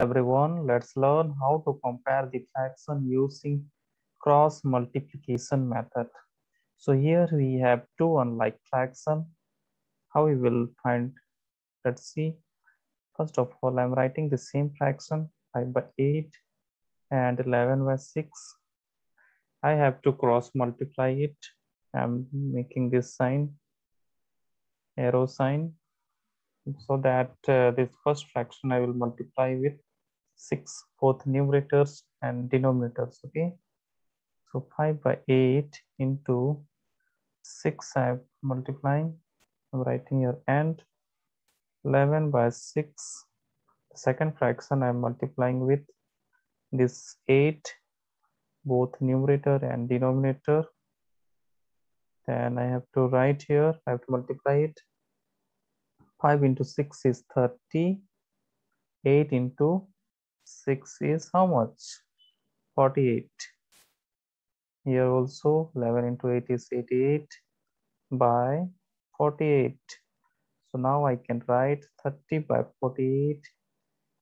everyone, let's learn how to compare the fraction using cross multiplication method. So here we have two unlike fraction. How we will find, let's see. First of all, I'm writing the same fraction 5 by 8 and 11 by 6. I have to cross multiply it. I'm making this sign, arrow sign so that uh, this first fraction I will multiply with 6 both numerators and denominators okay? So 5 by 8 into 6 I'm multiplying. I'm writing here and 11 by 6 the second fraction I'm multiplying with this 8 both numerator and denominator. Then I have to write here I have to multiply it 5 into 6 is 30 8 into 6 is how much? 48 here also 11 into 8 is 88 by 48 so now I can write 30 by 48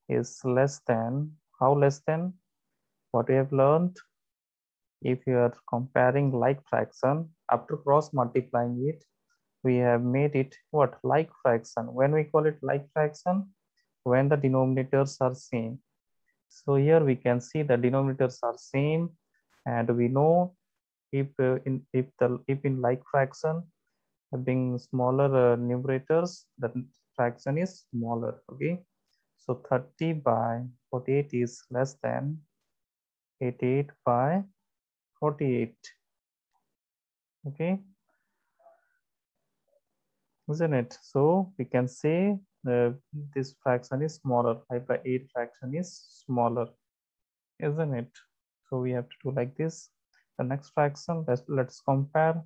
is less than how less than? What we have learned? If you are comparing like fraction after cross multiplying it we have made it what? Like fraction. When we call it like fraction when the denominators are same. So here we can see the denominators are same. And we know if uh, in if the if in like fraction having smaller uh, numerators the fraction is smaller okay? So 30 by 48 is less than 88 by 48 okay isn't it? So we can say uh, this fraction is smaller. 5 by 8 fraction is smaller isn't it? So we have to do like this. The next fraction let's let's compare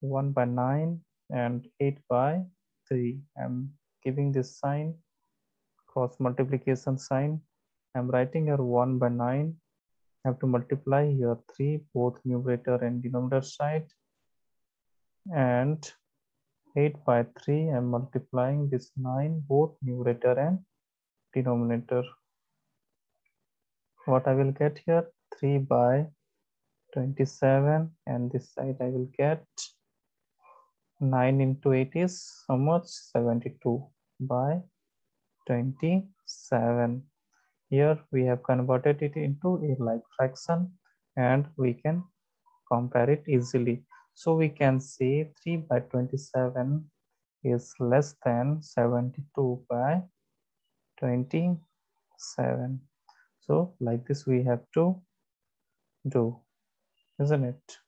1 by 9 and 8 by 3 i'm giving this sign cross multiplication sign. I'm writing here 1 by 9 I have to multiply here 3 both numerator and denominator side. And 8 by 3 I'm multiplying this 9 both numerator and denominator. What I will get here? 3 by 27 and this side I will get 9 into 8 is how much? 72 by 27 here we have converted it into a like fraction and we can compare it easily so we can say 3 by 27 is less than 72 by 27. So like this we have to do, isn't it?